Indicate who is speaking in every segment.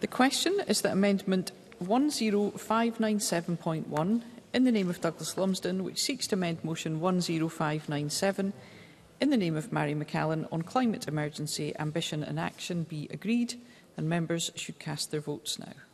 Speaker 1: The question is that Amendment 10597.1 in the name of Douglas Lumsden, which seeks to amend Motion 10597 in the name of Mary McCallan on climate emergency, ambition and action be agreed, and members should cast their votes now.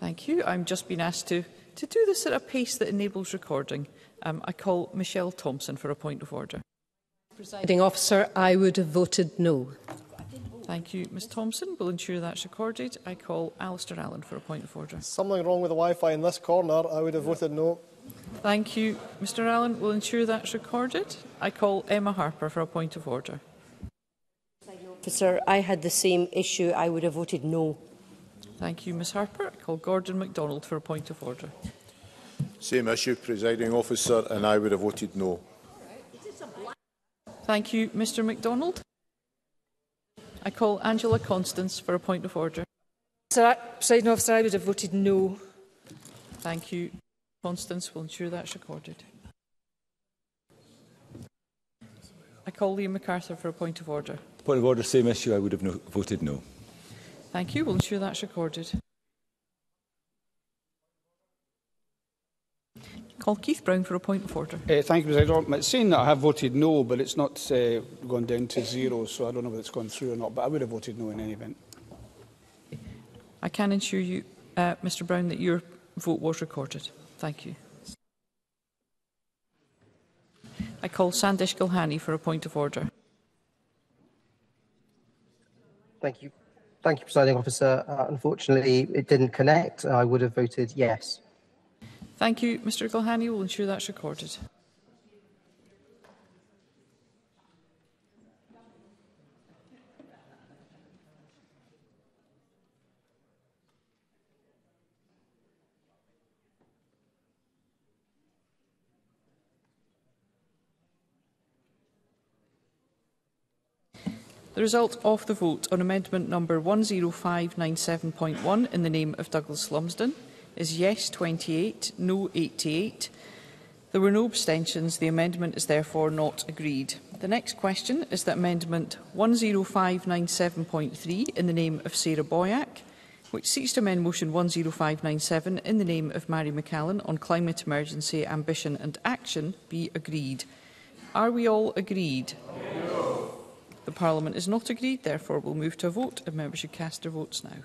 Speaker 1: Thank you. I'm just being asked to, to do this at a pace that enables recording. Um, I call Michelle Thompson for a point of order.
Speaker 2: Presiding officer, I would have voted no.
Speaker 1: Thank you, Ms Thompson. We'll ensure that's recorded. I call Alistair Allen for a point of order.
Speaker 3: Something wrong with the Wi-Fi in this corner. I would have voted no.
Speaker 1: Thank you, Mr Allen. We'll ensure that's recorded. I call Emma Harper for a point of order.
Speaker 4: Officer, I had the same issue. I would have voted no.
Speaker 1: Thank you, Ms Harper. I call Gordon MacDonald for a point of order.
Speaker 5: Same issue, presiding officer, and I would have voted no.
Speaker 1: Thank you, Mr MacDonald. I call Angela Constance for a point of order.
Speaker 2: Sir, presiding officer, I would have voted no.
Speaker 1: Thank you. Constance We'll ensure that's recorded. I call Liam MacArthur for a point of order.
Speaker 6: Point of order, same issue. I would have no, voted no.
Speaker 1: Thank you. We'll ensure that's recorded. call Keith Brown for a point of order.
Speaker 7: Uh, thank you, President. It's saying that I have voted no, but it's not uh, gone down to zero, so I don't know if it's gone through or not, but I would have voted no in any event.
Speaker 1: I can assure you, uh, Mr Brown, that your vote was recorded. Thank you. I call Sandesh Gilhani for a point of order.
Speaker 8: Thank you. Thank you, Presiding Officer. Uh, unfortunately, it didn't connect. I would have voted yes.
Speaker 1: Thank you, Mr Gilhani. We'll ensure that's recorded. The result of the vote on amendment number 10597.1 in the name of Douglas Lumsden is yes 28, no 88. There were no abstentions. The amendment is therefore not agreed. The next question is that Amendment 10597.3 in the name of Sarah Boyack, which seeks to amend Motion 10597 in the name of Mary McCallan on climate emergency, ambition and action, be agreed. Are we all agreed? No. The Parliament is not agreed, therefore we'll move to a vote and members should cast their votes now.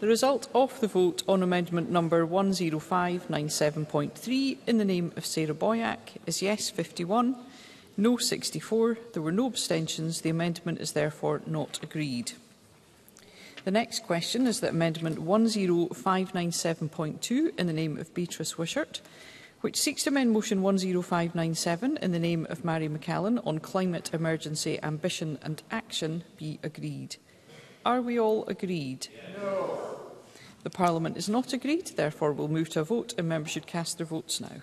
Speaker 1: The result of the vote on amendment number 10597.3 in the name of Sarah Boyack is yes 51, no 64. There were no abstentions. The amendment is therefore not agreed. The next question is that amendment 10597.2 in the name of Beatrice Wishart, which seeks to amend motion 10597 in the name of Mary McCallan on climate emergency ambition and action be agreed. Are we all agreed? No. The Parliament is not agreed, therefore we'll move to a vote and members should cast their votes now.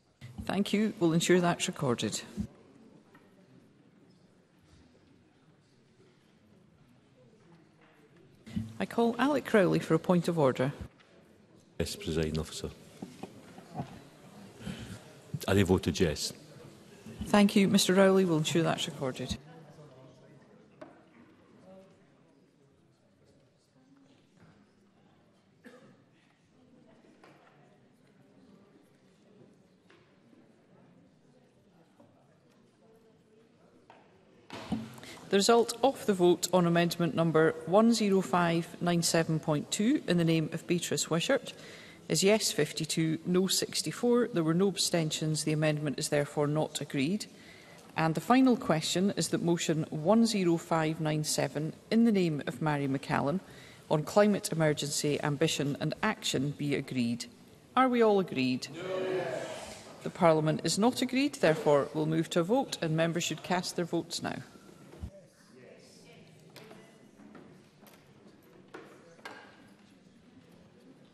Speaker 1: Thank you. We'll ensure that's recorded. I call Alec Crowley for a point of order.
Speaker 6: Yes, Presiding Officer. I voted yes.
Speaker 1: Thank you. Mr Rowley will ensure that's recorded. The result of the vote on amendment number 10597.2 in the name of Beatrice Wishart is yes 52, no 64. There were no abstentions. The amendment is therefore not agreed. And the final question is that motion 10597 in the name of Mary McCallum on climate emergency, ambition and action be agreed. Are we all agreed? No. The Parliament is not agreed, therefore we'll move to a vote and members should cast their votes now.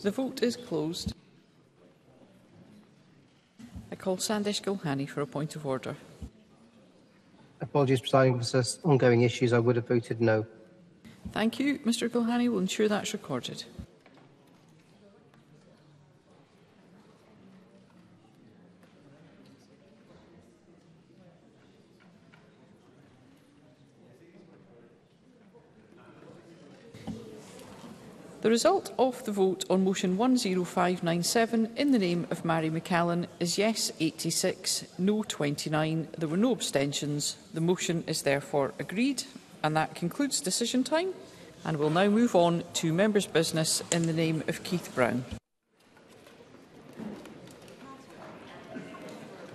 Speaker 1: The vote is closed. I call Sandesh Gulhani for a point of order.
Speaker 8: Apologies, presiding officer. Ongoing issues, I would have voted no.
Speaker 1: Thank you, Mr Gulhani. We'll ensure that's recorded. The result of the vote on motion 10597 in the name of Mary McCallan is yes 86, no 29. There were no abstentions. The motion is therefore agreed. And that concludes decision time. And we'll now move on to members' business in the name of Keith Brown.